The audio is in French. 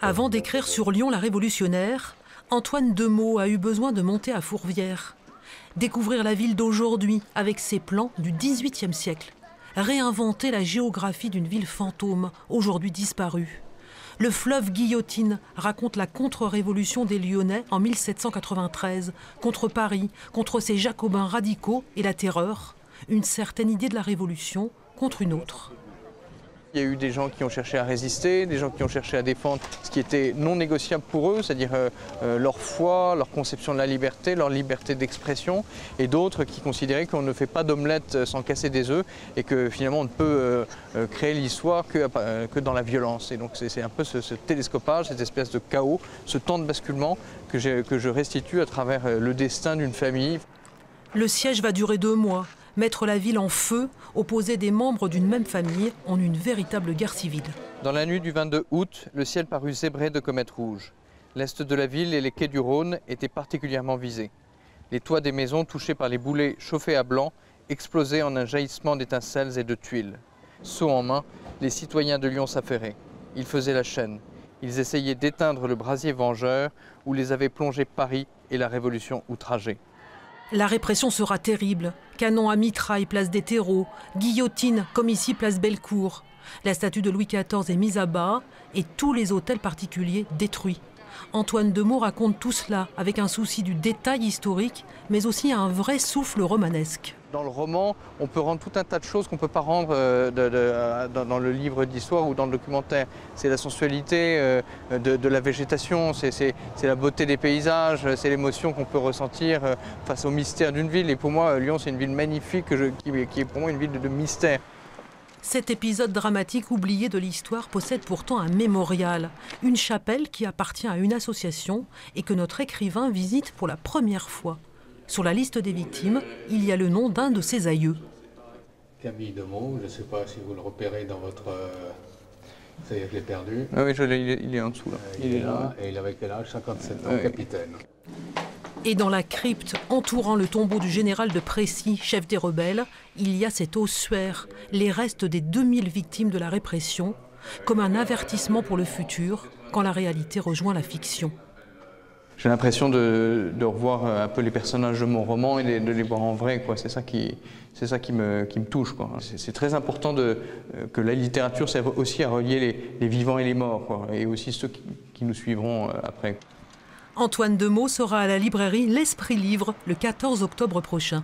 Avant d'écrire sur Lyon la révolutionnaire, Antoine Demeaux a eu besoin de monter à Fourvière, découvrir la ville d'aujourd'hui avec ses plans du XVIIIe siècle, réinventer la géographie d'une ville fantôme aujourd'hui disparue. Le fleuve Guillotine raconte la contre-révolution des Lyonnais en 1793 contre Paris, contre ces jacobins radicaux et la terreur, une certaine idée de la révolution contre une autre. Il y a eu des gens qui ont cherché à résister, des gens qui ont cherché à défendre ce qui était non négociable pour eux, c'est-à-dire euh, euh, leur foi, leur conception de la liberté, leur liberté d'expression, et d'autres qui considéraient qu'on ne fait pas d'omelette euh, sans casser des œufs et que finalement on ne peut créer l'histoire que, dans la violence. Et donc c'est un peu ce, télescopage, cette espèce de chaos, ce temps de basculement que je restitue à travers le destin d'une famille. Le siège va durer deux mois mettre la ville en feu, opposer des membres d'une même famille en une véritable guerre civile. Dans la nuit du 22 août, le ciel parut zébré de comètes rouges. L'est de la ville et les quais du Rhône étaient particulièrement visés. Les toits des maisons touchés par les boulets chauffés à blanc explosaient en un jaillissement d'étincelles et de tuiles. Seau en main, les citoyens de Lyon s'affairaient. Ils faisaient la chaîne. Ils essayaient d'éteindre le brasier vengeur où les avait plongés Paris et la Révolution outragée. La répression sera terrible. Canon à mitraille, place des terreaux. Guillotine, comme ici, place Bellecour. La statue de Louis XIV est mise à bas et tous les hôtels particuliers détruits. Antoine Demeaux raconte tout cela avec un souci du détail historique, mais aussi un vrai souffle romanesque. Dans le roman, on peut rendre tout un tas de choses qu'on ne peut pas rendre euh, dans, le livre d'histoire ou dans le documentaire. C'est la sensualité euh, de, la végétation, c'est la beauté des paysages, c'est l'émotion qu'on peut ressentir euh, face au mystère d'une ville. Et pour moi, Lyon, c'est une ville magnifique qui, est pour moi une ville de mystère. Cet épisode dramatique oublié de l'histoire possède pourtant un mémorial, une chapelle qui appartient à une association et que notre écrivain visite pour la première fois. Sur la liste des victimes, il y a le nom d'un de ses aïeux. Camille Demont, je ne sais pas si vous le repérez dans votre... Ça y est, je l'ai perdu. Ah oui, je il, est, en dessous. Là. Euh, il, est là, et il avait quel âge? 57 ans, capitaine. Et dans la crypte entourant le tombeau du général de Précy, chef des rebelles, il y a cet ossuaire, les restes des 2000 victimes de la répression, comme un avertissement pour le futur, quand la réalité rejoint la fiction. J'ai l'impression de, revoir un peu les personnages de mon roman et de les voir en vrai. C'est ça qui, me, touche. C'est très important de, que la littérature serve aussi à relier les, vivants et les morts, et aussi ceux qui, qui nous suivront euh, après. Antoine Demeaux sera à la librairie L'Esprit Livre le 14 octobre prochain.